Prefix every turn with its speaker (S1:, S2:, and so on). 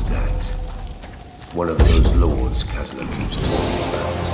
S1: was that? One of those lords, Kazla keeps talking about.